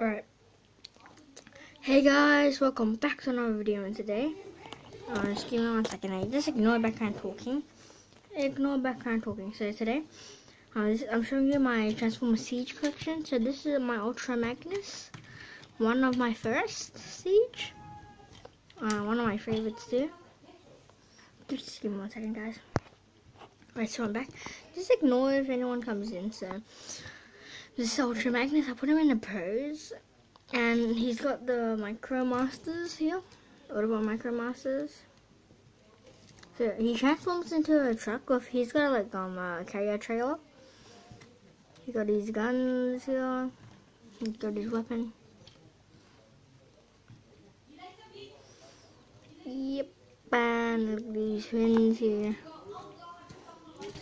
Alright. Hey guys, welcome back to another video and today, uh, just give me one second, I just ignore background talking. Ignore background talking. So today, uh, this, I'm showing you my Transformer Siege collection. So this is my Ultra Magnus, one of my first Siege. Uh, one of my favorites too. Just give me one second guys. Alright, so I'm back. Just ignore if anyone comes in, so. This is Ultra Magnus, I put him in a pose and he's got the Micro Masters here. About Micro Masters? So he transforms into a truck with he's got like um a carrier trailer. He got his guns here. He's got his weapon. Yep, and look these fins here.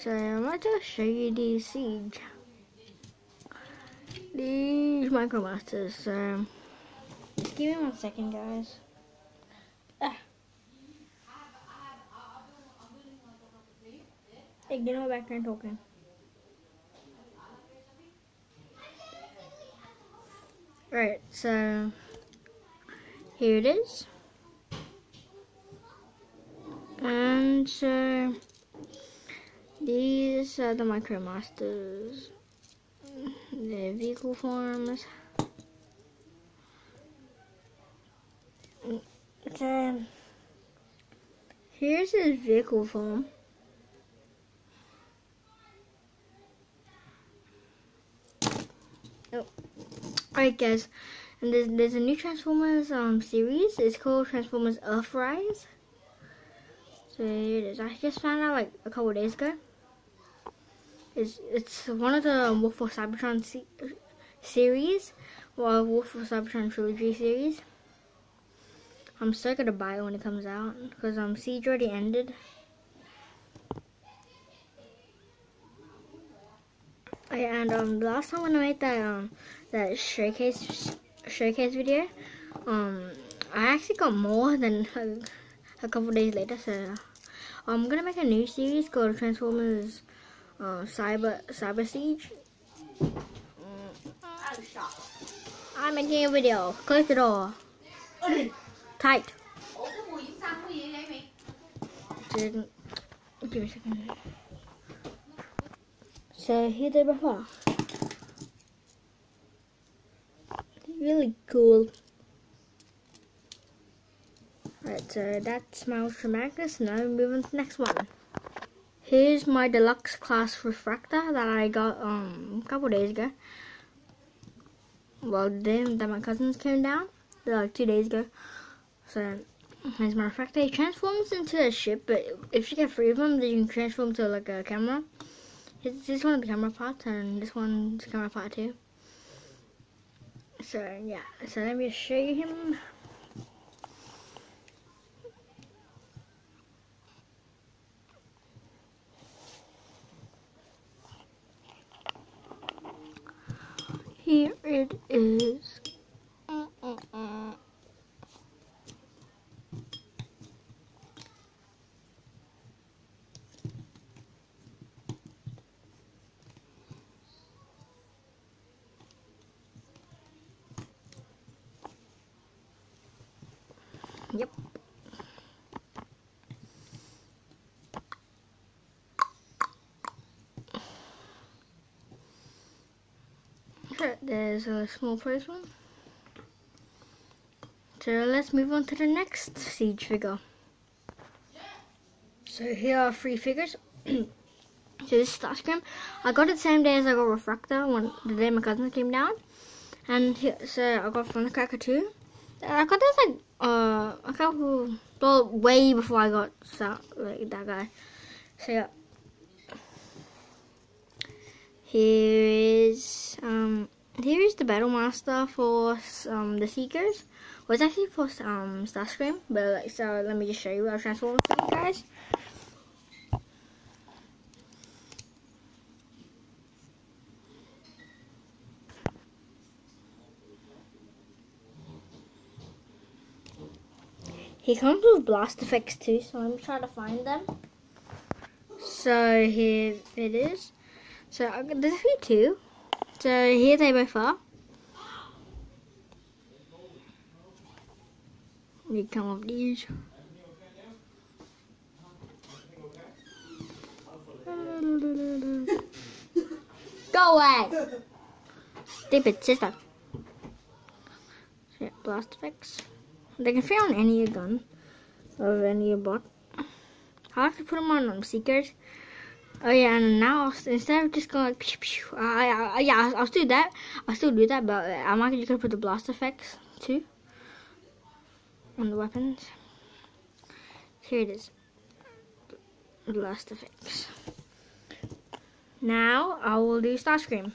So I'm about to show you the siege. These Micromasters. Um, give me one second, guys. Ah. Ignore background talking. Right, so here it is. And so these are the Micromasters the vehicle forms. So here's his vehicle form. Oh, alright, guys. And there's, there's a new Transformers um series. It's called Transformers Earthrise. So here it is. I just found out like a couple days ago. It's, it's one of the War for Cybertron se series, or War for Cybertron trilogy series. I'm still gonna buy it when it comes out because um Siege already ended. And um last time when I made that um that showcase showcase video, um I actually got more than a, a couple days later. So I'm gonna make a new series called Transformers uh, cyber cyber siege. I'm making a video. Close the door. Tight. Didn't. Give me a second. So here they are. Really cool. Alright, so that's my Ultra Magnus. Now moving to the next one. Here's my deluxe class Refraktor that I got um, a couple days ago. Well, then that my cousins came down like two days ago. So here's my Refraktor. It transforms into a ship, but if you get three of them, then you can transform to like a camera. This is one of the camera parts, and this one's camera part too. So yeah, so let me show you him. Here it is. Yep. There's a small price one. So let's move on to the next siege figure. So here are three figures. so this is Starscream. I got it the same day as I got Refraktor when the day my cousin came down. And here, so I got Thundercracker too. I got this like uh a couple well way before I got that like that guy. So yeah. Here is um here is the Battle Master for um the Seekers. Well, it's actually for um Starscream, but like, so let me just show you to transform them, guys. He comes with blast effects too, so I'm trying to find them. So here it is. So there's a few too. So here they both are. You come up these. Go away! Stupid sister. Blast effects. They can fit on any gun of any bot. I have to put them on um, seekers. Oh yeah, and now instead of just going like, pew, pew, uh, I, yeah, I'll, I'll, still do that. I'll still do that, but I'm actually gonna put the blast effects too on the weapons. Here it is, blast effects. Now I will do Starscream.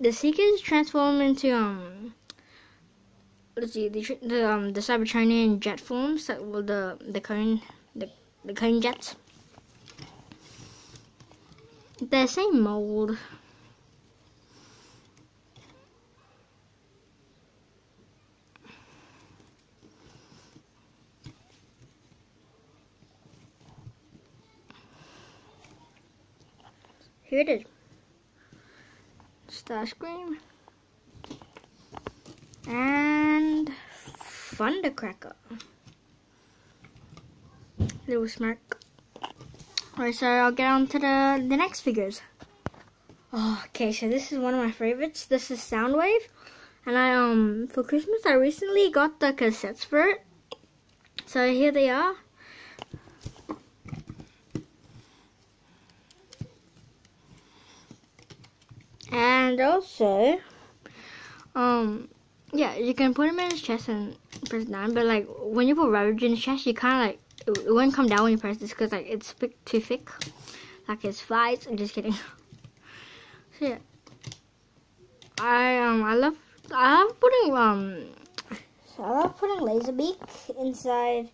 The Seekers transform into um. Let's see the the um the Cybertronian jet forms that will the the cone the the cone jets. The same mold. Here it is. Starscream. And Thundercracker. Little smirk. Alright, so I'll get on to the, the next figures. Oh, okay, so this is one of my favorites. This is Soundwave. And I, um, for Christmas, I recently got the cassettes for it. So here they are. And also, um, yeah, you can put him in his chest and press down. But like when you put Ravage in his chest, you kind of like it, wouldn't come down when you press this because like it's too thick, like his flies. I'm just kidding. so yeah, I um I love I love putting um I love putting Laserbeak inside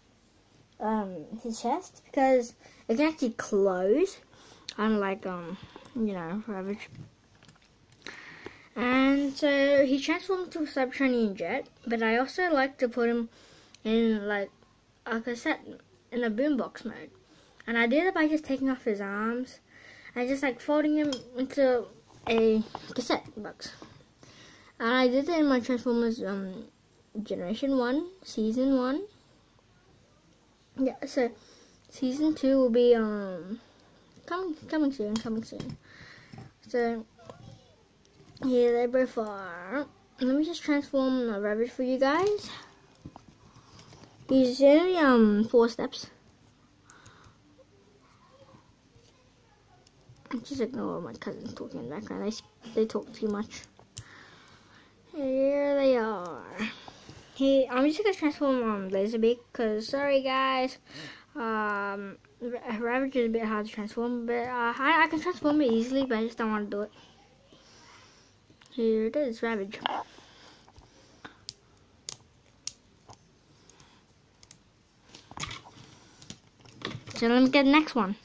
um his chest because it can actually close, unlike um you know Ravage. And so he transformed to a Cybertronian jet, but I also like to put him in like a cassette in a boombox mode. And I did it by just taking off his arms and just like folding him into a cassette box. And I did it in my Transformers um, Generation 1, Season 1. Yeah, so Season 2 will be um coming coming soon, coming soon. So here they both are. Let me just transform a rabbit for you guys. He's only um four steps. Just ignore my cousins talking in the background. They they talk too much. Here they are. Hey, I'm just gonna transform um Laserbeak because sorry guys, um Ravage is a bit hard to transform, but uh, I I can transform it easily, but I just don't want to do it. Here it is, Ravage. So let me get the next one,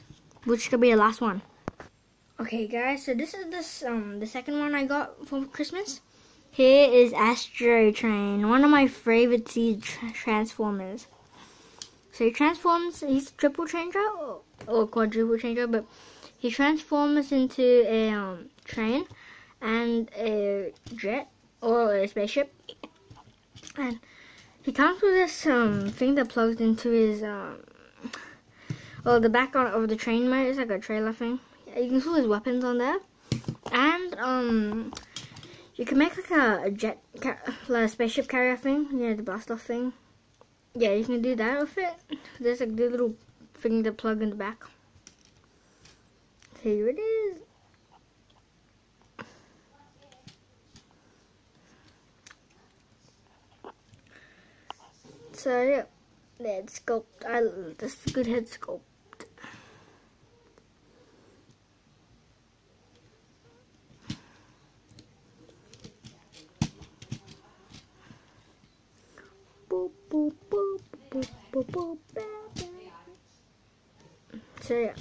which could be the last one. Okay, guys. So this is this um the second one I got for Christmas. Here is Astrotrain, one of my favorite Siege tra transformers. So he transforms. He's triple changer or, or quadruple changer, but he transforms into a um, train and a jet or a spaceship. And he comes with this um thing that plugs into his um well the back of the train mate is like a trailer thing. You can put his weapons on there. And um you can make like a, a jet like a spaceship carrier thing, know, the blast off thing. Yeah, you can do that with it. There's like the little thing to plug in the back. Here it is. So yeah, head sculpt. I this good head sculpt. So yeah.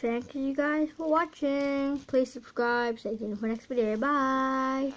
Thank you guys for watching. Please subscribe. Stay tuned for next video. Bye.